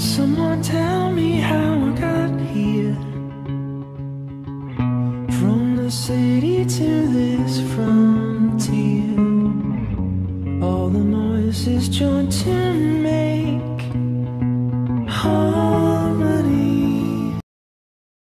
Someone tell me how I got here. From the city to this frontier. All the noises joined to make